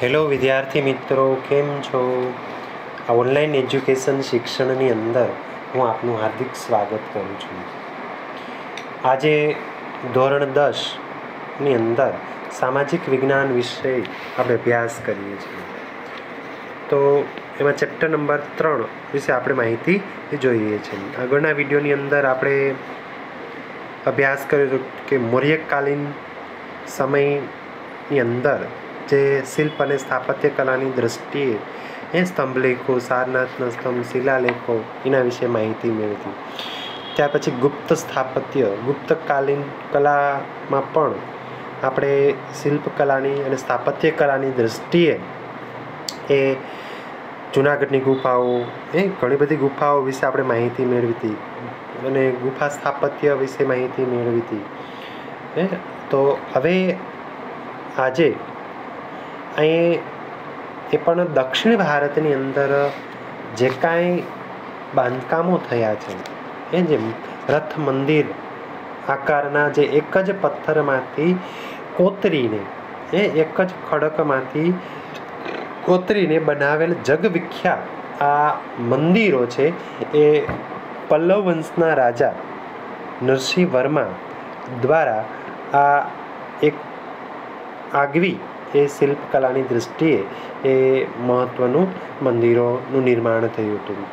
Hello વિદ્યાર્થી મિત્રો, કેમ છો? આ ઓનલાઈન એજ્યુકેશન શિક્ષણની અંદર હું આપનું હાર્દિક સ્વાગત કરું છું. આજે ધોરણ દસની અંદર સામાજિક વિજ્ઞાન વિશે આપણે અભ્યાસ કરીએ છીએ. તો એમાં ચેપ્ટર નંબર ત્રણ વિશે આપણે માહિતી જોઈએ છીએ આગળના વિડીયોની અંદર આપણે અભ્યાસ કર્યો કે મૌર્યકાલીન સમયની અંદર જે શિલ્પ અને સ્થાપત્ય કલાની દ્રષ્ટિએ એ સ્તંભલેખો, સારનાથના સ્તંભ, શિલાલેખો, એના વિશે માહિતી મેળવી. ત્યાર પછી ગુપ્ત સ્થાપત્ય, ગુપ્તકાલીન કલામાં પણ આપણે શિલ્પકલાની અને સ્થાપત્ય કલાની દ્રષ્ટિએ એ જુનાગઢની ગુફાઓ, એ ઘણી બધી ગુફાઓ વિશે આપણે માહિતી મેળવી હતી અને ગુફા સ્થાપત્ય વિશે માહિતી મેળવી. હતી તો હવે આજે અહીં એ પણ દક્ષિણ ભારતની અંદર જે કાંઈ બાંધકામો થયા છે, એ જેમ રથ મંદિર આકારના જે એક જ પથ્થરમાંથી કોતરીને, એ એક જ ખડકમાંથી કોતરીને બનાવેલ જગવિખ્યાત આ મંદિરો છે, એ પલ્લવ વંશના રાજા નરસિંહ વર્મા દ્વારા આ એક આગવી એ શિલ્પકલાની દૃષ્ટિએ એ મહત્ત્વનું મંદિરોનું નિર્માણ થયું હતું.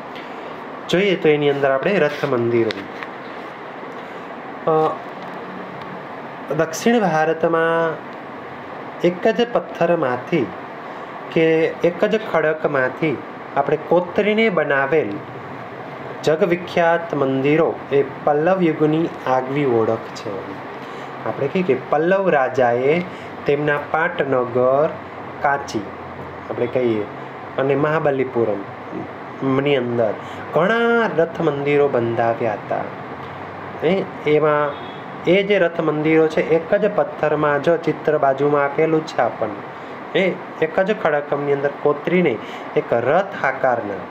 જોઈએ તો એની અંદર આપણે રથ મંદિરો દક્ષિણ ભારતમાં એક જ પથ્થરમાંથી કે એક જ ખડકમાંથી આપણે કોતરીને બનાવેલ જગવિખ્યાત મંદિરો એ પલ્લવ યુગની આગવી ઓળખ છે. આપણે કહીએ કે પલ્લવ રાજાએ તેમના પાટનગર કાચી, આપણે કહીએ, અને મહાબલીપુરમની અંદર. ઘણા રથ મંદિરો બંધાવ્યા હતા. એમાં એ જે રથ મંદિરો છે, એક જ પથ્થરમાં જો ચિત્ર બાજુમાં આપેલું છે આપણને એ એક જ ખડકમની અંદર કોતરીને એક રથ આકારના,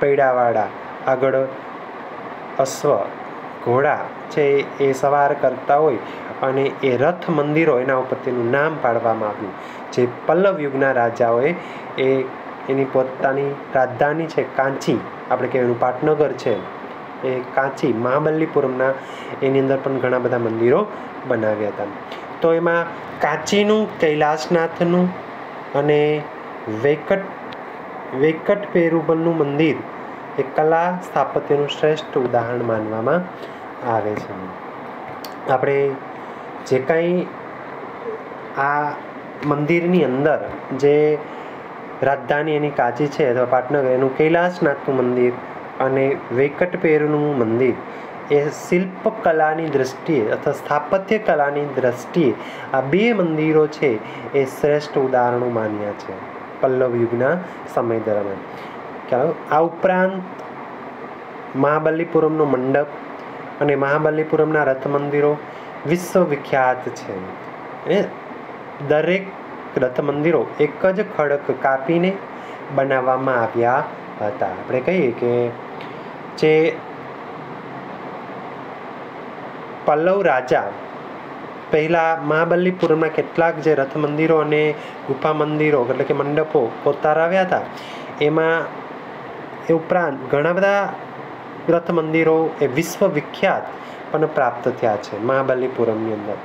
પૈડાવાળા, આગળ અશ્વ ઘોડા છે એ સવાર કરતા હોય અને એ રથ મંદિરો એના ઉપર તેનું નામ પાડવામાં આવ્યું. જે પલ્લવ યુગના રાજાઓએ એ એની પોતાની રાજધાની છે કાંચી, આપણે કહેવાય એનું પાટનગર છે. એ કાંચી, મહાબલ્લીપુરમના એની અંદર પણ ઘણા બધા મંદિરો બનાવ્યા હતા. તો એમાં કાંચીનું કૈલાસનાથનું અને વેકટ વેકટ પેરુબલનું મંદિર એ કલા સ્થાપત્યનું શ્રેષ્ઠ ઉદાહરણ માનવામાં આવે છે. આપણે જે કાંઈ આ મંદિરની અંદર જે રાજધાની એની કાચી છે અથવા પાટનગર, એનું કૈલાસનાથનું મંદિર અને વેકટપેરનું મંદિર, એ શિલ્પ કલાની દ્રષ્ટિએ અથવા સ્થાપત્ય કલાની દ્રષ્ટિએ આ બે મંદિરો છે એ શ્રેષ્ઠ ઉદાહરણો માન્યા છે. પલ્લવ યુગના સમય દરમિયાન. ખ્યાલ આ ઉપરાંત મહાબલીપુરમનો મંડપ અને મહાબલીપુરમના રથ મંદિરો વિશ્વવિખ્યાત છે. એ દરેક રથ મંદિરો એક જ ખડક કાપીને બનાવવામાં આવ્યા હતા. આપણે કહીએ કે જે પલ્લવ રાજા પહેલાં મહાબલીપુરમના કેટલાક જે રથ મંદિરો અને ગુફા મંદિરો એટલે કે મંડપો કોતારાવ્યા હતા, એમાં એ ઉપરાંત ઘણા બધા રથ મંદિરો એ વિશ્વવિખ્યાત પણ પ્રાપ્ત થયા છે મહાબલીપુરમની અંદર.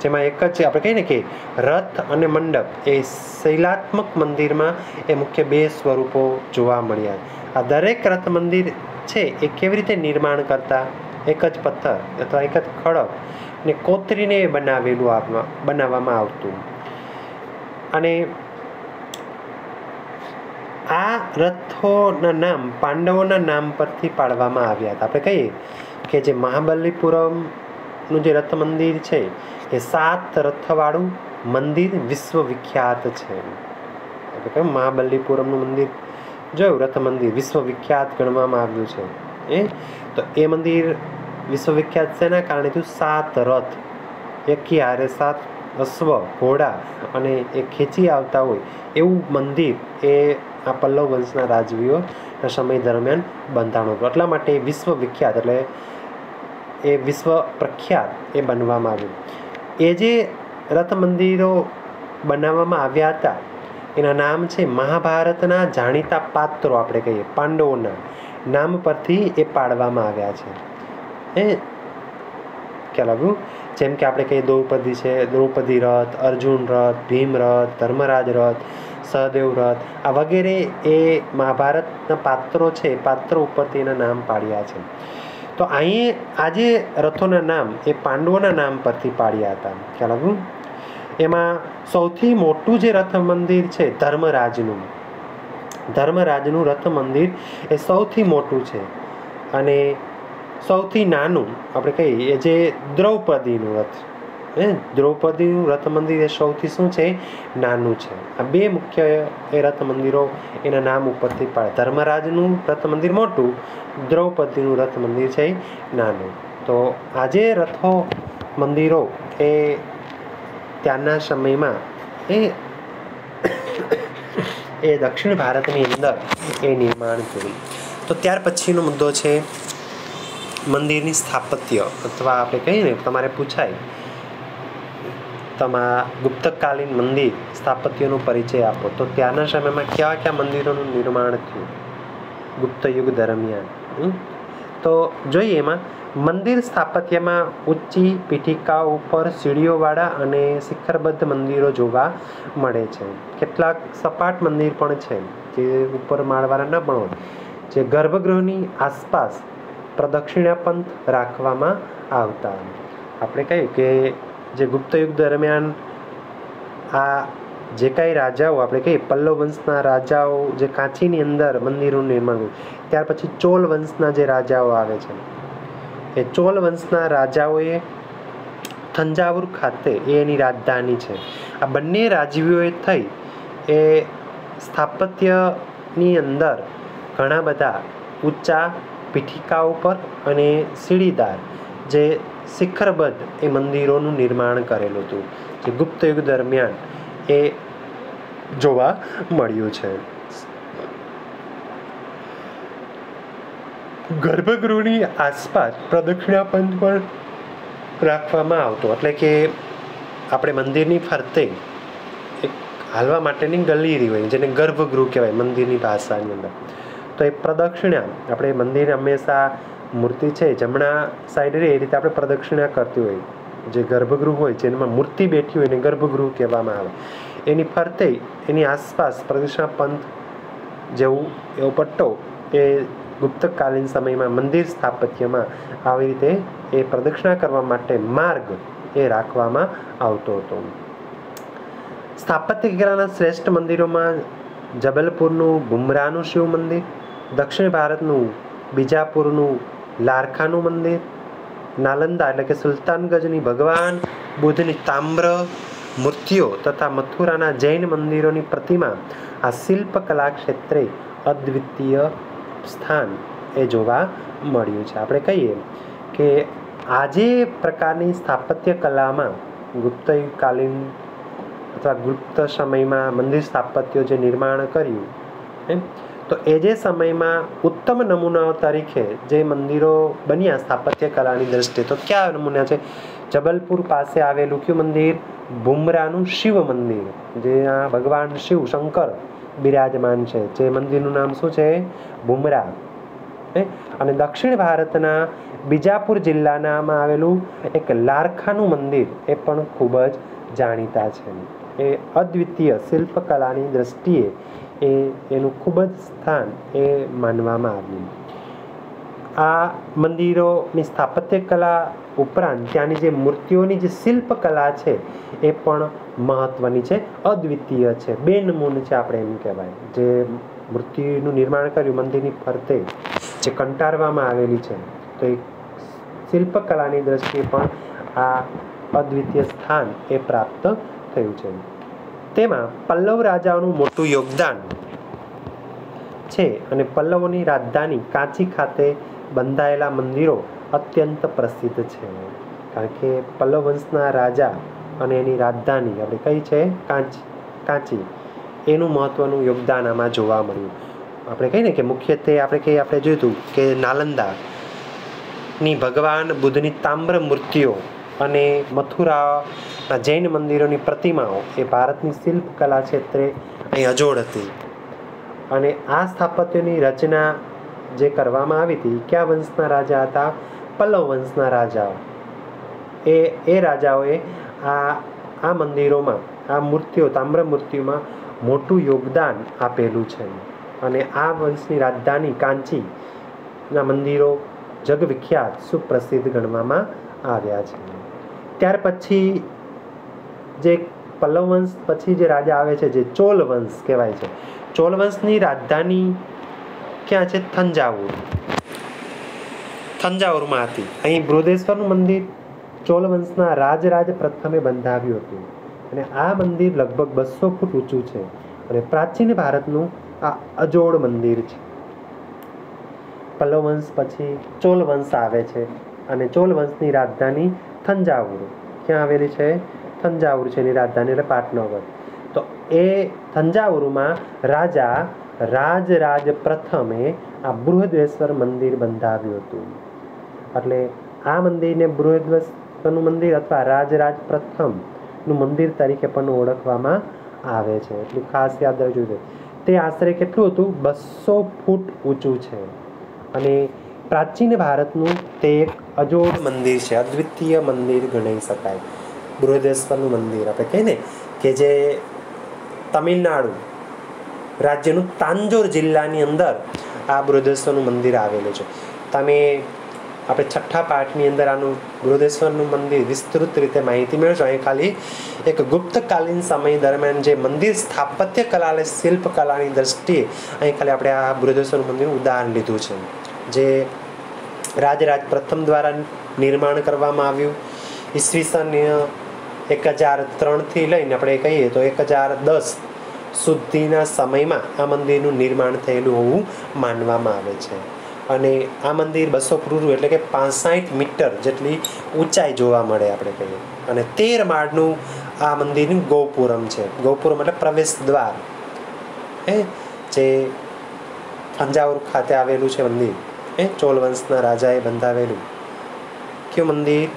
જેમાં એક જ આપણે કહીએ ને કે રથ અને મંડપ એ શૈલાત્મક મંદિરમાં એ મુખ્ય બે સ્વરૂપો જોવા મળ્યા. આ દરેક રથ મંદિર છે એ કેવી રીતે નિર્માણ કરતા? એક જ પથ્થર અથવા એક જ ખડક ને કોતરીને બનાવેલું બનાવવામાં આવતું. અને આ રથોના નામ, પાંડવોના નામ પરથી પાડવામાં આવ્યા હતા. આપણે કહીએ કે જે મહાબલીપુરમનું જે રથ મંદિર છે, એ સાત રથવાળું મંદિર વિશ્વવિખ્યાત છે. એટલે કે મહાબલીપુરમનું મંદિર. જોયું રથ મંદિર વિશ્વવિખ્યાત ગણવામાં આવ્યું છે. એ? તો એ મંદિર વિશ્વવિખ્યાત શેના કારણે થયું? સાત રથ. એકી હારે સાત અશ્વ, ઘોડા અને એ ખેંચી આવતા હોય એવું મંદિર એ આ પલ્લવ વંશના રાજવીઓના સમય દરમિયાન બંધાણું હતું. એટલા માટે વિશ્વ વિખ્યાત એટલે એ વિશ્વ પ્રખ્યાત એ બનવામાં આવ્યું. એ જે રથ મંદિરો બનાવવામાં આવ્યા હતા, એના નામ છે મહાભારતના જાણીતા પાત્રો આપણે કહીએ, પાંડવોના નામ પરથી એ પાડવામાં આવ્યા છે. એ ખ્યાલ આવ્યું? જેમ કે આપણે કહીએ દ્રૌપદી છે, દ્રૌપદી રથ, અર્જુન રથ, ભીમ રથ, ધર્મરાજ રથ, સહદેવ રથ, આ વગેરે એ મહાભારતના પાત્રો છે પાત્રો ઉપરથી એના નામ પાડ્યા છે. તો અહીં આજે રથોના નામ એ પાંડવોના નામ પરથી પાડ્યા હતા. ખ્યાલ આવ્યું? એમાં સૌથી મોટું જે રથ મંદિર છે, ધર્મરાજનું. ધર્મરાજનું રથ મંદિર એ સૌથી મોટું છે. અને સૌથી નાનું, આપણે કહીએ, એ જે દ્રૌપદીનું રથ, હે? દ્રૌપદીનું રથ મંદિર એ સૌથી શું છે? નાનું છે. આ બે મુખ્ય એ રથ મંદિરો એના નામ ઉપરથી પાડે. ધર્મરાજનું રથ મંદિર મોટું, દ્રૌપદીનું રથ મંદિર છે નાનું. તો આજે રથો મંદિરો એ ત્યારના સમયમાં, એ એ દક્ષિણ ભારતની અંદર એ નિર્માણ થયું. તો ત્યાર પછીનો મુદ્દો છે મંદિરની સ્થાપત્ય અથવા આપણે કહીએ ને, તમારે પૂછાય તમારા ગુપ્તકાલીન મંદિર સ્થાપત્યનો પરિચય આપો. તો ત્યારના સમયમાં કયા કયા મંદિરોનું નિર્માણ થયું? ગુપ્ત યુગ દરમિયાન તો જોઈએ એમાં, મંદિર સ્થાપત્યમાં ઊંચી પીઠિકા ઉપર સીડીઓવાળા અને શિખરબદ્ધ મંદિરો જોવા મળે છે. કેટલાક સપાટ મંદિર પણ છે, જે ઉપર માળવાળા ન પણ હોય જે ગર્ભગૃહની આસપાસ પ્રદક્ષિણા પંથ રાખવામાં આવતા. આપણે કહ્યું કે જે ગુપ્તયુગ દરમિયાન આ જે કાંઈ રાજાઓ, આપણે કહીએ પલ્લવ વંશના રાજાઓ જે કાંચીની અંદર મંદિરોનું નિર્માણ કર્યું, ત્યાર પછી ચોલ વંશના જે રાજાઓ આવે છે, એ ચોલ વંશના રાજાઓએ થંજાવુર ખાતે એ એની રાજધાની છે. આ બંને રાજવીઓએ થઈ, એ સ્થાપત્યની અંદર ઘણા બધા ઊંચા પીઠિકાઓ ઉપર અને સીડીદાર જે શિખરબદ્ધ એ મંદિરોનું નિર્માણ કરેલું હતું, જે ગુપ્ત યુગ દરમિયાન એ જોવા મળ્યું છે. ગર્ભગૃહની આસપાસ પ્રદક્ષિણા પંથ પણ રાખવામાં આવતો, એટલે કે આપણે મંદિરની ફરતે એક હાલવા માટેની ગલીરી હોય, જેને ગર્ભગૃહ કહેવાય મંદિરની ભાષાની અંદર. તો એ પ્રદક્ષિણા. આપણે મંદિર હંમેશા મૂર્તિ છે જમણા સાઈડ એ રીતે આપણે પ્રદક્ષિણા કરતી હોય. જે ગર્ભગૃહ હોય જેમાં મૂર્તિ બેઠી હોય એને ગર્ભગૃહ કહેવામાં આવે. એની ફરતે એની આસપાસ પ્રદક્ષિણા પંથ જેવું એવો પટ્ટો એ ગુપ્તકાલીન સમયમાં મંદિર સ્થાપત્યમાં આવી રીતે એ પ્રદક્ષિણા કરવા માટે માર્ગ એ રાખવામાં આવતો હતો. સ્થાપત્ય કલાના શ્રેષ્ઠ મંદિરોમાં જબલપુરનું બુમરાનું શિવ મંદિર દક્ષિણ ભારતનું બીજાપુરનું લારખાનું મંદિર, નાલંદા એટલે કે સુલતાનગંજની ભગવાન, બુદ્ધની તામ્ર મૂર્તિઓ તથા મથુરાના જૈન મંદિરોની પ્રતિમા આ શિલ્પકલા ક્ષેત્રે અદ્વિતીય સ્થાન એ જોવા મળ્યું છે. આપણે કહીએ કે આજે પ્રકારની સ્થાપત્ય કલામાં ગુપ્તકાલીન અથવા ગુપ્ત સમયમાં મંદિર સ્થાપત્યો જે નિર્માણ કર્યું, એમ તો એ જે સમયમાં ઉત્તમ નમૂનાઓ તરીકે જે મંદિરો બન્યા સ્થાપત્ય કલાની દ્રષ્ટિએ, તો કયા નમૂના છે? જબલપુર પાસે આવેલું કયું મંદિર? ભુમરાનું શિવ મંદિર, જે આ ભગવાન શિવ, શંકર બિરાજમાન છે. જે મંદિરનું નામ શું છે? ભુમરા અને દક્ષિણ ભારતના બીજાપુર જિલ્લાનામાં આવેલું એક લારખાનું મંદિર, એ પણ ખૂબ જ જાણીતા છે. એ અદ્વિતીય શિલ્પકલાની દ્રષ્ટિએ એ એનું ખૂબ જ સ્થાન એ માનવામાં આવ્યું. આ મંદિરોની સ્થાપત્ય કલા ઉપરાંત ત્યાંની જે મૂર્તિઓની જે શિલ્પકલા છે, એ પણ મહત્ત્વની છે, અદ્વિતીય છે. બે નમૂને છે આપણે એમ કહેવાય. જે મૂર્તિનું નિર્માણ કર્યું, મંદિરની ફરતે જે કંટારવામાં આવેલી છે, તો એ શિલ્પકલાની દ્રષ્ટિએ પણ આ અદ્વિતીય સ્થાન એ પ્રાપ્ત થયું છે. તેમાં પલ્લવ રાજાઓનું મોટું યોગદાન છે અને પલ્લવોની રાજધાની કાંચી ખાતે બંધાયેલા મંદિરો અત્યંત પ્રસિદ્ધ છે. કારણ કે પલ્લવ વંશના રાજા અને એની રાજધાની આપણે કઈ છે? કાંચી કાંચી. એનું મહત્ત્વનું યોગદાન આમાં જોવા મળ્યું. આપણે કહીએ ને કે મુખ્યત્વે આપણે કહીએ, આપણે જોયું કે નાલંદા ની ભગવાન બુદ્ધની તામ્ર મૂર્તિઓ અને મથુરા આ જૈન મંદિરોની પ્રતિમાઓ એ ભારતની શિલ્પકલા ક્ષેત્રે અહીં અજોડ હતી. અને આ સ્થાપત્યની રચના જે કરવામાં આવી હતી, કયા વંશના રાજા હતા? પલ્લવ વંશના રાજાઓ એ એ રાજાઓએ આ આ મંદિરોમાં, આ મૂર્તિઓ, તામ્ર મૂર્તિઓમાં મોટું યોગદાન આપેલું છે. અને આ વંશની રાજધાની કાંચીના મંદિરો જગવિખ્યાત, સુપ્રસિદ્ધ ગણવામાં આવ્યા છે. ત્યાર પછી જે પલ્લવ વંશ પછી જે રાજા આવે છે, જે ચોલ વંશ કહેવાય છે. ચોલ વંશની રાજધાની ક્યાં છે? થંજાવુર. થંજાવુરમાં હતી. અહીં બૃદેશ્વરનું મંદિર ચોલ વંશના રાજરાજ પ્રથમે બંધાવ્યું હતું. અને આ મંદિર લગભગ બસો ફૂટ ઊંચું છે અને પ્રાચીન ભારતનું આ અજોડ મંદિર છે. પલ્લવ વંશ પછી ચોલ વંશ આવે છે અને ચોલ વંશની રાજધાની થંજાવુર ક્યાં આવેલી છે? થંજાવુર છે એની રાજધાની એટલે પાટનગર. તો એ થંજાવુરમાં રાજા રાજરાજ પ્રથમે આ બૃહદેશ્વર મંદિર બંધાવ્યું હતું. એટલે આ મંદિરને બૃહદેશ્વરનું મંદિર અથવા રાજરાજ પ્રથમનું મંદિર તરીકે પણ ઓળખવામાં આવે છે. એટલું ખાસ યાદ રાખજો તે આશરે કેટલું હતું? બસો ફૂટ ઊંચું છે. અને પ્રાચીન ભારતનું તે એક અજોડ મંદિર છે. અદ્વિતીય મંદિર ગણાઈ શકાય. બૃહદેશ્વરનું મંદિર. આપણે કહીએ ને કે જે તમિલનાડુ રાજ્યનું તાંજોર જિલ્લાની અંદર આ બૃહદેશ્વરનું મંદિર આવેલું છે. તમે આપણે છઠ્ઠા પાઠની અંદર આનું બૃહદેશ્વરનું મંદિર વિસ્તૃત રીતે માહિતી મેળવશો. અહીં ખાલી એક ગુપ્તકાલીન સમય દરમિયાન જે મંદિર સ્થાપત્ય કલા અને શિલ્પકલાની દ્રષ્ટિએ અહીં ખાલી આપણે આ બૃહદેશ્વરનું મંદિરનું ઉદાહરણ લીધું છે. જે રાજરાજ પ્રથમ દ્વારા નિર્માણ કરવામાં આવ્યું. ઈસવીસન એક હજાર ત્રણથી લઈને આપણે કહીએ તો એક હજાર દસ સુધીના સમયમાં આ મંદિરનું નિર્માણ થયેલું હોવું માનવામાં આવે છે. અને આ મંદિર બસો ક્રુરુ એટલે કે પાંસઠ મીટર જેટલી ઊંચાઈ જોવા મળે આપણે કહીએ. અને તેર માળનું આ મંદિરનું ગોપુરમ છે. ગોપુરમ એટલે પ્રવેશ દ્વાર. હે? જે થંજાવુર ખાતે આવેલું છે મંદિર. એ ચોલ વંશના રાજાએ બંધાવેલું. કયું મંદિર?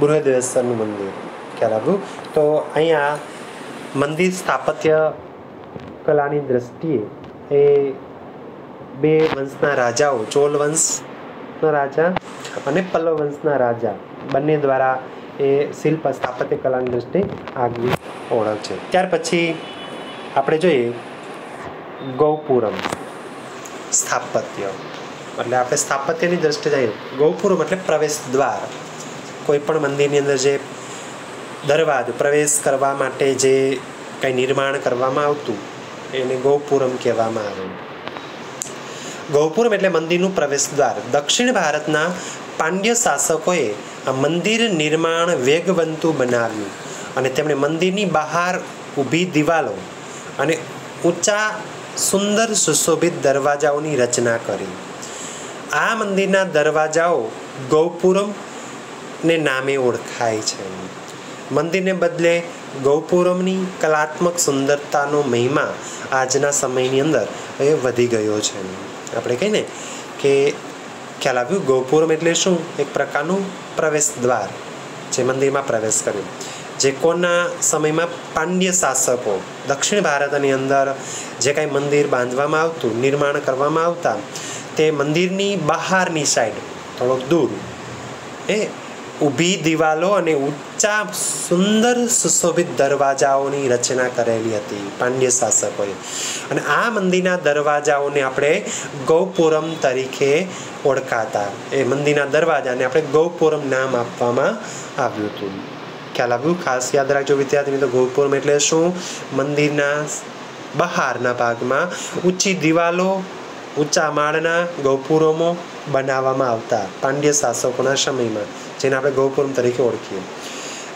બૃહદેશ્વરનું મંદિર. ખ્યાલ આવ્યું તો અહીંયા મંદિર સ્થાપત્ય કલાની દ્રષ્ટિએ એ બે વંશના રાજાઓ, ચોલ વંશના રાજા અને પલ્લવ વંશના રાજા. બંને દ્વારા એ શિલ્પ સ્થાપત્ય કલાની દ્રષ્ટિએ આગવી ઓળખ છે. ત્યાર પછી આપણે જોઈએ ગૌપુરમ સ્થાપત્ય. એટલે આપણે સ્થાપત્યની દ્રષ્ટિએ જઈએ. ગૌપુરમ એટલે પ્રવેશ દ્વાર. કોઈ પણ મંદિરની અંદર જે દરવાજો પ્રવેશ કરવા માટે જે કંઈ નિર્માણ કરવામાં આવતું, એને ગૌપુરમ કહેવામાં આવે. ગૌપુરમ એટલે મંદિરનું પ્રવેશ દ્વાર દક્ષિણ ભારતના પાંડ્ય શાસકોએ આ મંદિર નિર્માણ વેગવંતું બનાવ્યું અને તેમણે મંદિરની બહાર ઊભી દિવાલો અને ઊંચા સુંદર સુશોભિત દરવાજાઓની રચના કરી. આ મંદિરના દરવાજાઓ ગૌપુરમ ને નામે ઓળખાય છે. મંદિરને બદલે ગૌપુરમની કલાત્મક સુંદરતાનો મહિમા આજના સમયની અંદર એ વધી ગયો છે. આપણે કહીને કે ખ્યાલ આવ્યું, ગૌપુરમ એટલે શું? એક પ્રકારનું પ્રવેશ દ્વાર જે મંદિરમાં પ્રવેશ કર્યો. જે કોના સમયમાં પાંડ્ય શાસકો દક્ષિણ ભારતની અંદર જે કાંઈ મંદિર બાંધવામાં આવતું, નિર્માણ કરવામાં આવતા, તે મંદિરની બહારની સાઈડ થોડોક દૂર એ ઊભી દિવાલો અને ઊંચા સુંદર સુશોભિત દરવાજાઓની રચના કરેલી હતી પાંડ્ય શાસકોએ. અને આ મંદિરના દરવાજાઓને આપણે ગૌપુરમ તરીકે ઓળખાતા. એ મંદિરના દરવાજાને આપણે ગૌપુરમ નામ આપવામાં આવ્યું હતું. ખ્યાલ આવ્યું? ખાસ યાદ રાખજો વિદ્યાર્થી મિત્રો ગૌપુરમ એટલે શું? મંદિરના બહારના ભાગમાં ઊંચી દિવાલો, ઊંચા માળના ગૌપુરમો બનાવવામાં આવતા પાંડ્ય શાસકોના સમયમાં. જેને આપણે ગૌપુરમ તરીકે ઓળખીએ.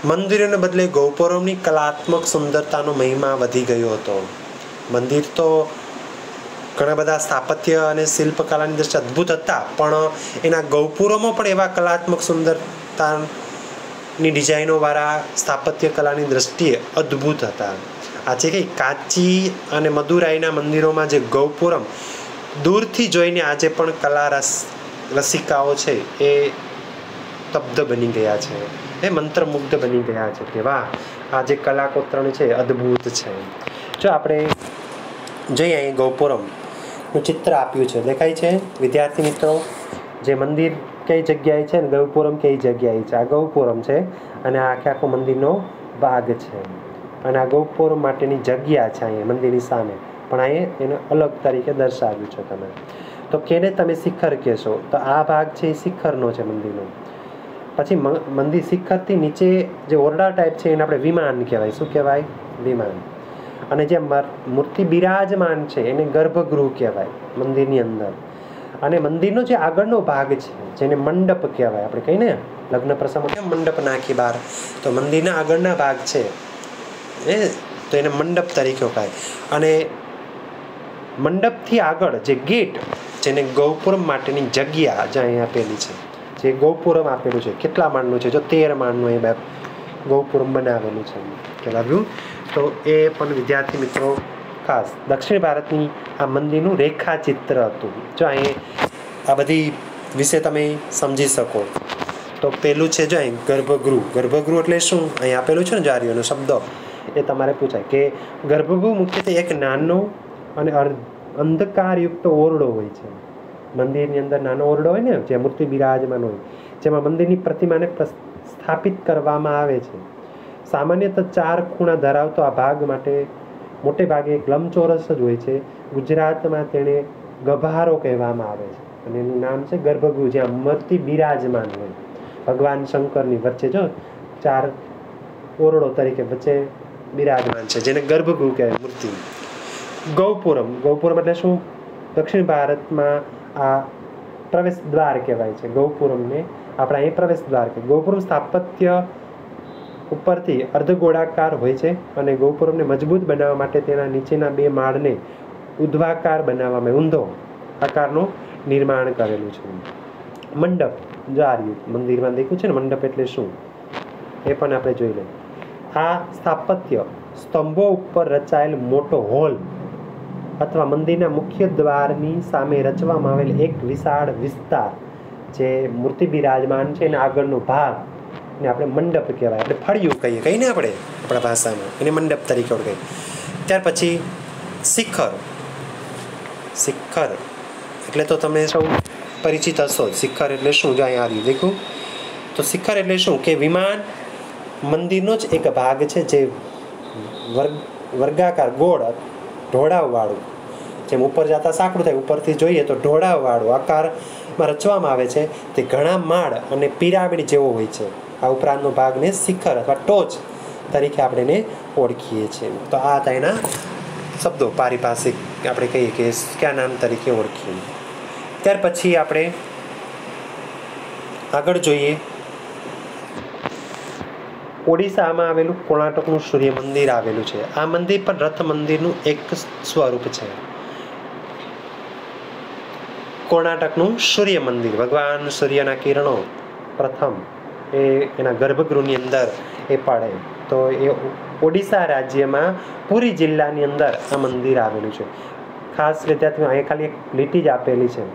મંદિરોને બદલે ગૌપુરમની કલાત્મક સુંદરતાનો મહિમા વધી ગયો હતો. મંદિર તો ઘણા બધા સ્થાપત્ય અને શિલ્પકલાની દ્રષ્ટિ અદ્ભુત હતા, પણ એના ગૌપુરોમાં પણ એવા કલાત્મક સુંદરતાની ડિઝાઇનોવાળા સ્થાપત્ય કલાની દ્રષ્ટિએ અદ્ભુત હતા. આજે કંઈ કાચી અને મદુરાઈના મંદિરોમાં જે ગૌપુરમ દૂરથી જોઈને આજે પણ કલા રસ રસિકાઓ છે એ તબ્ધ બની ગયા છે. એ મંત્રમુગ્ધ બની ગયા છે કે વાહ, આ જે કલાકોત્રણ છે અદ્ભુત છે. જો આપણે જોઈએ અહીં ગૌપુરમનું ચિત્ર આપ્યું છે. દેખાય છે? વિદ્યાર્થી મિત્રો, જે મંદિર કઈ જગ્યાએ છે ને ગૌપુરમ કઈ જગ્યાએ છે? આ ગૌપુરમ છે અને આ આખે આખો મંદિરનો ભાગ છે. અને આ ગૌપુરમ માટેની જગ્યા છે અહીંયા મંદિરની સામે. પણ અહીંયા એને અલગ તરીકે દર્શાવ્યું છે તમે. તો કેને તમે શિખર કહેશો? તો આ ભાગ છે એ શિખરનો છે મંદિરનો. પછી મંદિર શિખરથી નીચે જે ઓરડા ટાઈપ છે એને આપણે વિમાન કહેવાય. શું કહેવાય? વિમાન. અને જે મૂર્તિ બિરાજમાન છે એને ગર્ભગૃહ કહેવાય મંદિરની અંદર. અને મંદિરનો જે આગળનો ભાગ છે, જેને મંડપ કહેવાય આપણે કહીએ ને, લગ્ન પ્રસંગમાં કેમ મંડપ નાખી બહાર તો મંદિરના આગળના ભાગ છે, એ તો એને મંડપ તરીકે કહેવાય અને મંડપથી આગળ જે ગેટ, જેને ગૌપુરમ માટેની જગ્યા જ્યાં અહીં આપેલી છે જે ગૌપુરમ આપેલું છે, કેટલા માળનું છે? જો તેર માળનું એ ગૌપુરમ બનાવેલું છે કહેવાયું તો એ પણ વિદ્યાર્થી મિત્રો, ખાસ દક્ષિણ ભારતની આ મંદિરનું રેખાચિત્ર હતું. જો અહીં આ બધી વિશે તમે સમજી શકો. તો પેલું છે જો અહીં ગર્ભગૃહ. ગર્ભગૃહ એટલે શું? અહીં આપેલું છે ને જારીઓનો શબ્દ? એ તમારે પૂછાય કે ગર્ભગૃહ મુખ્યત્વે એક નાનો અને અંધકારયુક્ત ઓરડો હોય છે. મંદિરની અંદર નાનો ઓરડો હોય ને, જે મૂર્તિ બિરાજમાન હોય, જેમાં મંદિરની પ્રતિમાને સ્થાપિત કરવામાં આવે છે. સામાન્યતઃ ચાર ખૂણા ધરાવતો આ ભાગ માટે મોટે ભાગે એક લંબચોરસ જ હોય છે. ગુજરાતમાં તેને ગભારો કહેવામાં આવે છે અને એનું નામ છે ગર્ભગૃહ, જ્યાં મૂર્તિ બિરાજમાન હોય. ભગવાન શંકરની વચ્ચે જો ચાર ઓરડો તરીકે વચ્ચે બિરાજમાન છે, જેને ગર્ભગૃહ કહેવાય મૂર્તિ. ગૌપુરમ ગૌપુરમ એટલે શું? દક્ષિણ ભારતમાં આ પ્રવેશ દ્વાર કહેવાય છે, ગૌપુરમને. આપણે અહીં પ્રવેશ દ્વાર કે ગૌપુરમ સ્થાપત્ય ઉપરથી અર્ધગોળાકાર હોય છે અને ગોપુરમને મજબૂત બનાવવા માટે તેના નીચેના બે માળને ઉધ્વાકાર બનાવવામાં ઊંધો આકારનું નિર્માણ કરેલું છે. મંડપ જો આ મંદિરમાં દેખ્યું છે ને, મંડપ એટલે શું? એ પણ આપણે જોઈ લઈએ. આ સ્થાપત્ય સ્તંભો ઉપર રચાયેલ મોટો હોલ અથવા મંદિરના મુખ્ય દ્વારની સામે રચવામાં આવેલ એક વિશાળ વિસ્તાર જે મૂર્તિ બિરાજમાન છે એના આગળનો ભાગ ને આપણે મંડપ કહેવાય. આપણે ફળિયું કહીએ. કહીને આપણે? આપણા ભાષામાં. એને મંડપ તરીકે ઓળખાય. ત્યાર પછી શિખર. શિખર. એટલે તો તમે સૌ પરિચિત હશો શિખર એટલે શું? જો અહીંયા આવ્યું દેખું. તો શિખર એટલે શું? કે વિમાન મંદિરનો જ એક ભાગ છે જે વર્ગ, વર્ગાકાર ગોળ ઢોળાવવાળું. જેમ ઉપર જતા સાંકડું થાય, ઉપરથી જોઈએ તો ઢોળાવવાળું આકારમાં રચવામાં આવે છે તે ઘણા માળ અને પિરામિડ જેવો હોય છે. આ ઉપરાંતનો ભાગને શિખર અથવા ટોચ તરીકે આપણે એને ઓળખીએ છીએ. તો આ હતા એના શબ્દો પારિભાષિક, આપણે કહીએ કે કયા નામ તરીકે ઓળખીએ. ત્યાર પછી આપણે આગળ જોઈએ ઓડિશામાં આવેલું કોણાટકનું સૂર્ય મંદિર આવેલું છે. આ મંદિર પણ રથ મંદિરનું એક સ્વરૂપ છે. કોણાટકનું સૂર્ય મંદિર. ભગવાન સૂર્યના કિરણો પ્રથમ એ એના ગર્ભગૃહની અંદર એ પડે. તો એ ઓડિશા રાજ્યમાં પુરી જિલ્લાની અંદર આ મંદિર આવેલું છે. ખાસ વિદ્યાર્થીઓ અહીંયા ખાલી એક લીટી જ આપેલી છે.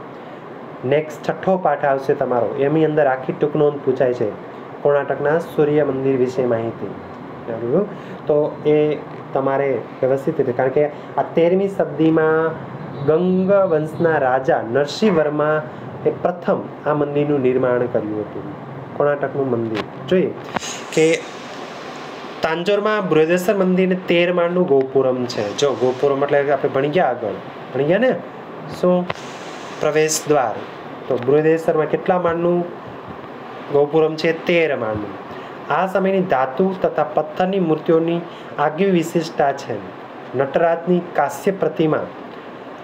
નેક્સ્ટ છઠ્ઠો પાઠ આવશે તમારો. એની અંદર આખી ટૂંક નોંધ પૂછાય છે. કર્ણાટકના સૂર્ય મંદિર વિશે માહિતી તો એ તમારે વ્યવસ્થિત રીતે, કારણ કે આ તેરમી સદીમાં ગંગ વંશના રાજા નરસિંહ વર્મા એ પ્રથમ આ મંદિરનું નિર્માણ કર્યું હતું. કર્ણાટકનું મંદિર. જોઈએ કે તાંજોરમાં બૃહદેશ્વર મંદિરને તેર માળનું ગોપુરમ છે. જો, ગોપુરમ એટલે આપણે ભણી ગયા આગળ. ભણી ગયા ને? શું? પ્રવેશ દ્વાર. તો બૃહદેશ્વરમાં કેટલા માળનું ગોપુરમ છે તેર માળનું. આ સમયની ધાતુ તથા પથ્થરની મૂર્તિઓની આગવી વિશિષ્ટતા છે. નટરાજની કાશ્ય પ્રતિમા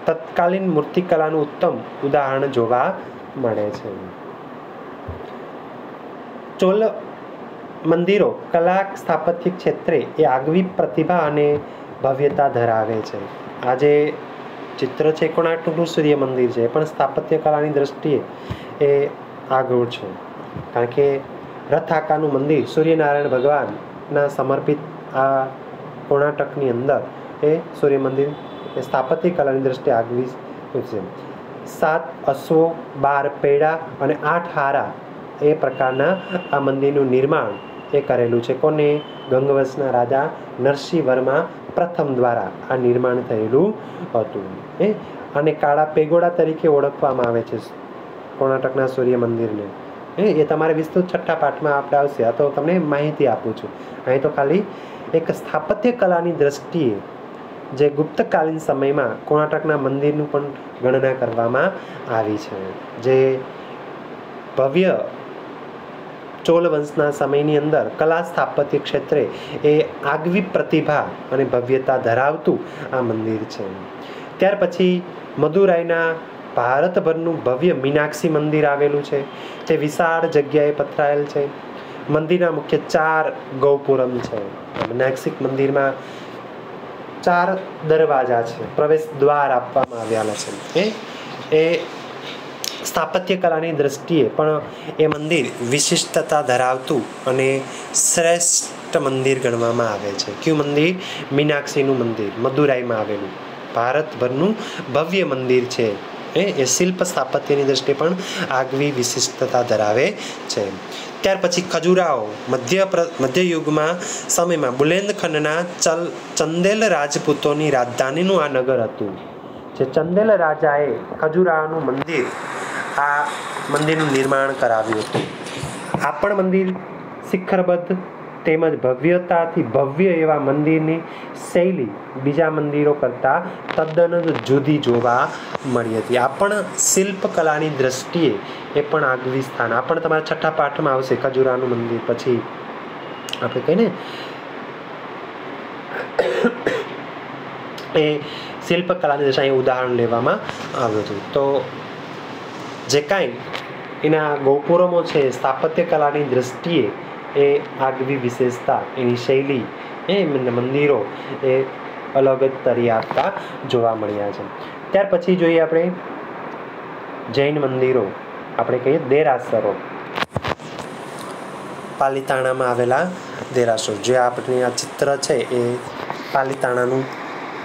તત્કાલીન મૂર્તિકલાનું ઉત્તમ ઉદાહરણ જોવા મળે છે. ચોલ મંદિરો કલા સ્થાપત્ય ક્ષેત્રે એ આગવી પ્રતિભા અને ભવ્યતા ધરાવે છે. આજે ચિત્ર છે કોણાર્કનું સૂર્ય મંદિર છે, પણ સ્થાપત્ય કલાની દ્રષ્ટિએ એ આગળ છે. કારણ કે રથ આકારનું મંદિર સૂર્યનારાયણ ભગવાનના સમર્પિત આ કર્ણાટકની અંદર એ સૂર્ય મંદિર એ સ્થાપત્ય કલાની દ્રષ્ટિએ આગવી છે. સાત અશ્વો, બાર પેડા અને આઠ હારા એ પ્રકારના આ મંદિરનું નિર્માણ એ કરેલું છે. કોને? ગંગવંશના રાજા નરસિંહ વર્મા પ્રથમ દ્વારા આ નિર્માણ થયેલું હતું. એ અને કાળા પેગોડા તરીકે ઓળખવામાં આવે છે. કર્ણાટકના સૂર્ય મંદિરને એ તમારે વિસ્તૃત છઠ્ઠા પાઠમાં આપણે આવશે. આ તો તમને માહિતી આપું છું. અહીં તો ખાલી એક સ્થાપત્ય કલાની દ્રષ્ટિએ જે ગુપ્તકાલીન સમયમાં કોણાટકના મંદિરનું પણ ગણના કરવામાં આવી છે. જે ભવ્ય ચોલ વંશના સમયની અંદર કલા સ્થાપત્ય ક્ષેત્રે એ આગવી પ્રતિભા અને ભવ્યતા ધરાવતું આ મંદિર છે. ત્યાર પછી મદુરાઈના ભારતભરનું ભવ્ય મીનાક્ષી મંદિર આવેલું છે. તે વિશાળ જગ્યાએ પથરાયેલ છે. મંદિરના મુખ્ય ચાર ગૌપુરમ છે. મીનાક્ષી મંદિરમાં ચાર દરવાજા છે. પ્રવેશ દ્વાર આપવામાં આવેલા છે. એ એ સ્થાપત્ય કલાની દ્રષ્ટિએ પણ એ મંદિર વિશિષ્ટતા ધરાવતું અને શ્રેષ્ઠ મંદિર ગણવામાં આવે છે. કયું મંદિર? મીનાક્ષીનું મંદિર, મદુરાઈમાં આવેલું. ભારતભરનું ભવ્ય મંદિર છે. એ એ શિલ્પ સ્થાપત્યની દ્રષ્ટિએ પણ આગવી વિશિષ્ટતા ધરાવે છે. ત્યાર પછી ખજુરાઓ મધ્ય મધ્યયુગમાં સમયમાં બુલેન્દખંડના ચલ, ચંદેલ રાજપૂતોની રાજધાનીનું આ નગર હતું. જે ચંદેલ રાજાએ ખજુરાહોનું મંદિર, આ મંદિરનું નિર્માણ કરાવ્યું હતું. આ પણ મંદિર શિખરબદ્ધ તેમજ ભવ્યતાથી ભવ્ય એવા મંદિરની શૈલી બીજા મંદિરો કરતાં તદ્દન જ જુદી જોવા મળી હતી. આ પણ શિલ્પકલાની દ્રષ્ટિએ એ પણ આગવી સ્થાન. આ પણ તમારા છઠ્ઠા પાઠમાં આવશે, ખજુરાનું મંદિર. પછી આપણે કહીને એ શિલ્પકલાની દશા અહીં ઉદાહરણ લેવામાં આવ્યું હતું. તો જે કાંઈ એના ગોપુરમો છે, સ્થાપત્ય કલાની દ્રષ્ટિએ એ આગવી વિશેષતા, એની શૈલી, એ મંદિરો, એ અલગ જ તરી આપતા જોવા મળ્યા છે. ત્યાર પછી જોઈએ આપણે જૈન મંદિરો. આપણે કહીએ દેરાસરો. પાલિતાણામાં આવેલા દેરાસરો. જે આપણી આ ચિત્ર છે એ પાલિતાણાનું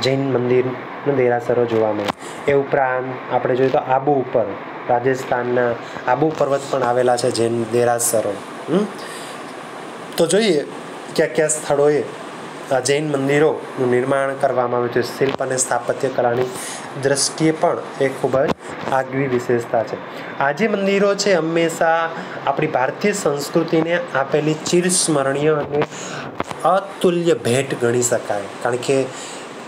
જૈન મંદિરનું દેરાસરો જોવા મળે. એ ઉપરાંત આપણે જોઈએ તો આબુ ઉપર, રાજસ્થાનના આબુ પર્વત પણ આવેલા છે જૈન દેરાસરો. તો જોઈએ ક્યાં ક્યાં સ્થળોએ જૈન મંદિરોનું નિર્માણ કરવામાં આવ્યું છે શિલ્પ અને સ્થાપત્ય કલાની દ્રષ્ટિએ પણ એ ખૂબ જ આગવી વિશેષતા છે. આ જે મંદિરો છે, હંમેશા આપણી ભારતીય સંસ્કૃતિને આપેલી ચિરસ્મરણીય અને અતુલ્ય ભેટ ગણી શકાય. કારણ કે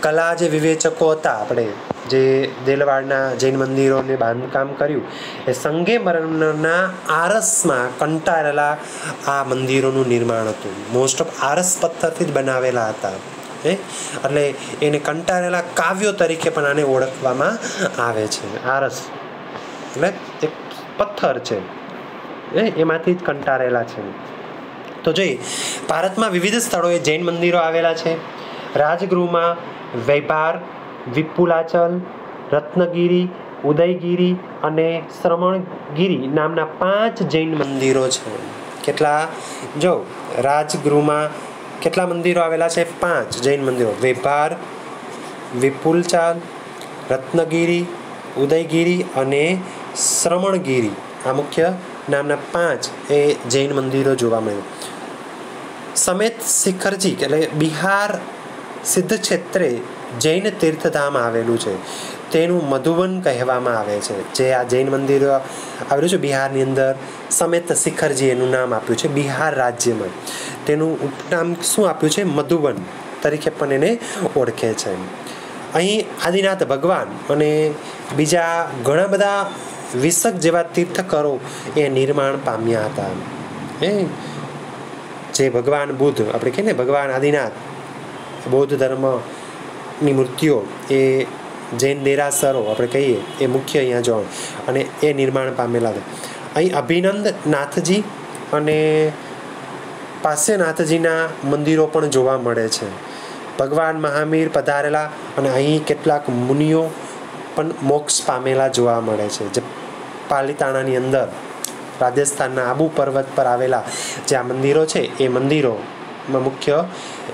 કલા જે વિવેચકો હતા, આપણે જે દેલવાડના જૈન મંદિરોને બાંધકામ કર્યું, એ સંગે મરણના આરસમાં કંટાળેલા આ મંદિરોનું નિર્માણ હતું. મોસ્ટ ઓફ આરસ પથ્થરથી જ બનાવેલા હતા. એ એટલે એને કંટાળેલા કાવ્યો તરીકે પણ આને ઓળખવામાં આવે છે. આરસ. એટલે એક પથ્થર છે. એ એમાંથી જ કંટાળેલા છે. તો જોઈએ ભારતમાં વિવિધ સ્થળોએ જૈન મંદિરો આવેલા છે. રાજગૃહમાં વૈભાર વિપુલાચલ, રત્નગીરી, ઉદયગીરી અને શ્રમણગીરી નામના પાંચ જૈન મંદિરો છે. કેટલા? જો, રાજગૃહમાં કેટલા મંદિરો આવેલા છે? પાંચ જૈન મંદિરો. વેભાર વિપુલચાલ, રત્નગીરી, ઉદયગીરી અને શ્રમણગીરી. આ મુખ્ય નામના પાંચ એ જૈન મંદિરો જોવા મળે સમેત શિખરજી, એટલે બિહાર સિદ્ધ ક્ષેત્રે જૈન તીર્થધામ આવેલું છે. તેનું મધુવન કહેવામાં આવે છે. જે આ જૈન મંદિર આવેલું છે બિહારની અંદર, સમેત શિખરજી એનું નામ આપ્યું છે બિહાર રાજ્યમાં. તેનું ઉપનામ શું આપ્યું છે? મધુવન તરીકે પણ એને ઓળખે છે. અહીં આદિનાથ ભગવાન અને બીજા ઘણા બધા વિસક જેવા તીર્થકરો એ નિર્માણ પામ્યા હતા. એ જે ભગવાન બુદ્ધ, આપણે કહીએ ને ભગવાન આદિનાથ, બૌદ્ધ ધર્મની મૂર્તિઓ એ જૈન દેરાસરો આપણે કહીએ, એ મુખ્ય અહીંયા જોવા. અને એ નિર્માણ પામેલા છે અહીં અભિનંદ નાથજી અને પાસ્યનાથજીના મંદિરો પણ જોવા મળે છે. ભગવાન મહાવીર પધારેલા અને અહીં કેટલાક મુનિઓ પણ મોક્ષ પામેલા જોવા મળે છે. જે પાલિતાણાની અંદર રાજસ્થાનના આબુ પર્વત પર આવેલા જે આ મંદિરો છે, એ મંદિરોમાં મુખ્ય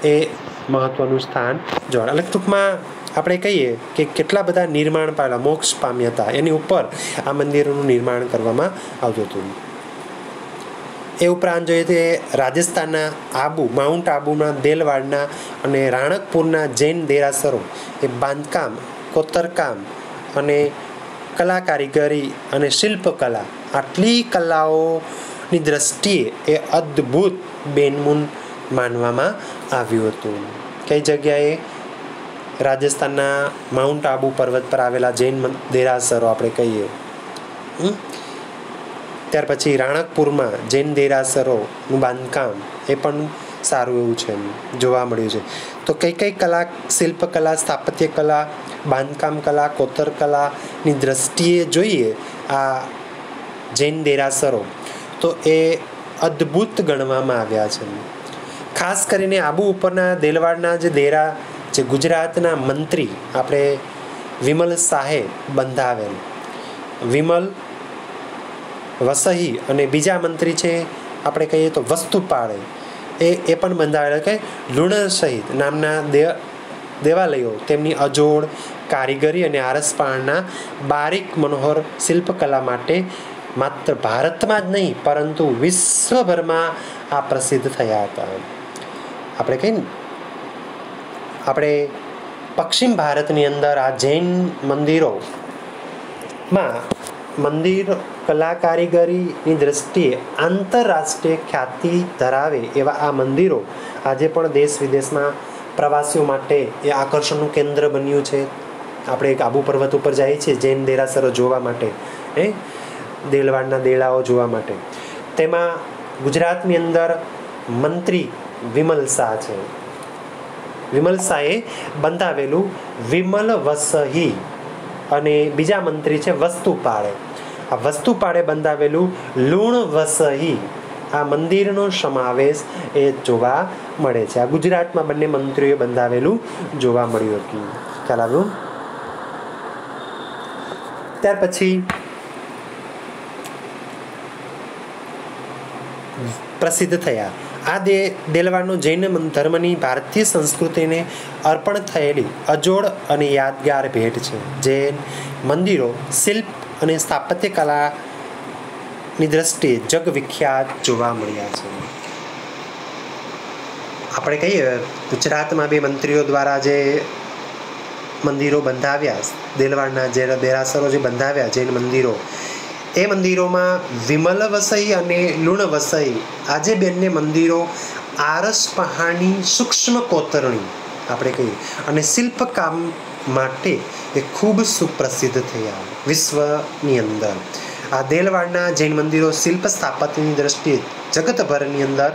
એ મહત્વનું સ્થાન જોવા એટલે ટૂંકમાં આપણે કહીએ કે કેટલા બધા નિર્માણ પામેલા, મોક્ષ પામ્યા હતા એની ઉપર આ મંદિરોનું નિર્માણ કરવામાં આવતું હતું. એ ઉપરાંત જોઈએ તો રાજસ્થાનના આબુ, માઉન્ટ આબુના, દેલવાડના અને રાણકપુરના જૈન દેરાસરો, એ બાંધકામ, કોતરકામ અને કલા કારીગરી અને શિલ્પકલા, આટલી કલાઓની દ્રષ્ટિએ એ અદ્ભુત બેનમૂન માનવામાં આવ્યું હતું. કઈ જગ્યાએ? રાજસ્થાનના માઉન્ટ આબુ પર્વત પર આવેલા જૈન દેરાસરો આપણે કહીએ. ત્યાર પછી રાણકપુરમાં જૈન દેરાસરોનું બાંધકામ એ પણ સારું એવું છે જોવા મળ્યું છે. તો કઈ કઈ કલા શિલ્પકલા સ્થાપત્ય કલા, બાંધકામ કલા, કોતર કલાની દ્રષ્ટિએ જોઈએ આ જૈન દેરાસરો, તો એ અદ્ભુત ગણવામાં આવ્યા છે ખાસ કરીને આબુ ઉપરના દેલવાડના જે દેરા, જે ગુજરાતના મંત્રી આપણે વિમલ શાહે બંધાવેલ. વિમલ વસહી અને બીજા મંત્રી છે, આપણે કહીએ તો વસ્તુપાળે, એ એ પણ બંધાવેલા કે લુણર સહિત નામના દેવ, દેવાલયો, તેમની અજોડ, કારીગરી અને આરસપાળના બારીક મનોહર શિલ્પકલા માટે માત્ર ભારતમાં જ નહીં, પરંતુ વિશ્વભરમાં આ પ્રસિદ્ધ થયા હતા. આપણે કહીએ ને, આપણે પશ્ચિમ ભારતની અંદર આ જૈન મંદિરોમાં મંદિર કલા કારીગરીની દ્રષ્ટિએ આંતરરાષ્ટ્રીય ખ્યાતિ ધરાવે એવા આ મંદિરો આજે પણ દેશ વિદેશમાં પ્રવાસીઓ માટે એ આકર્ષણનું કેન્દ્ર બન્યું છે. આપણે આબુ પર્વત ઉપર જઈએ છીએ, જૈન દેરાસરો જોવા માટે એ દેલવાડના દેળાઓ જોવા માટે. તેમાં ગુજરાતની અંદર મંત્રી વિમલ શાહ છે. વિમલ બંધાવેલું વિમલ વસહી અને બીજા મંત્રી છે વસ્તુપાળે. આ વસ્તુપાળે બંધાવેલું લુણ વસહી આ મંદિરનો સમાવેશ એ જોવા મળે છે. આ ગુજરાતમાં બંને મંત્રીઓએ બંધાવેલું જોવા મળ્યું હતું. ખ્યાલ આવ્યું? ત્યાર પછી પ્રસિદ્ધ થયા. આ દે દેલવાડનો જૈન ધર્મની ભારતીય સંસ્કૃતિને અર્પણ થયેલી અજોડ અને યાદગાર ભેટ છે. જૈન મંદિરો, શિલ્પ અને સ્થાપત્ય કલાની દ્રષ્ટિએ જગવિખ્યાત જોવા મળ્યા છે. આપણે કહીએ, ગુજરાતમાં બે મંત્રીઓ દ્વારા જે મંદિરો બંધાવ્યા, દેલવાડના જે દેરાસરો જે બંધાવ્યા, જૈન મંદિરો એ મંદિરોમાં વિમલ વસઈ અને લુણ વસઈ. આજે બંને મંદિરો આરસ પહાણી સૂક્ષ્મ કોતરણી, આપણે કહીએ. અને શિલ્પકામ માટે એ ખૂબ સુપ્રસિદ્ધ થયા વિશ્વની અંદર. આ દેલવાડના જૈન મંદિરો શિલ્પ સ્થાપત્યની દ્રષ્ટિએ જગતભરની અંદર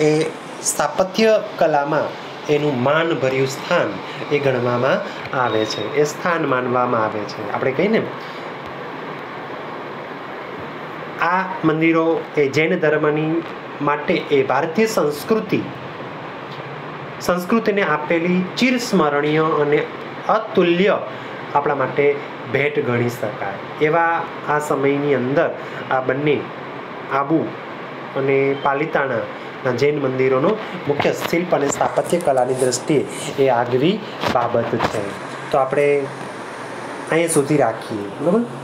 એ સ્થાપત્ય કલામાં એનું માનભર્યું સ્થાન એ ગણવામાં આવે છે. એ સ્થાન માનવામાં આવે છે. આપણે કહીએ ને આ મંદિરો એ જૈન ધર્મની માટે એ ભારતીય સંસ્કૃતિ સંસ્કૃતિને આપેલી ચિરસ્મરણીય અને અતુલ્ય આપણા માટે ભેટ ગણી શકાય. એવા આ સમયની અંદર આ બંને આબુ અને પાલિતાણાના જૈન મંદિરોનો મુખ્ય શિલ્પ અને સ્થાપત્ય કલાની દ્રષ્ટિએ એ આગવી બાબત છે. તો આપણે અહીંયા સુધી રાખીએ. બરાબર?